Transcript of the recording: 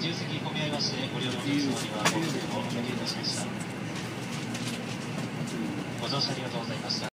重責込み合いましてご利用のお客様にはご協力をお願いいたしました。ご乗車ありがとうございました。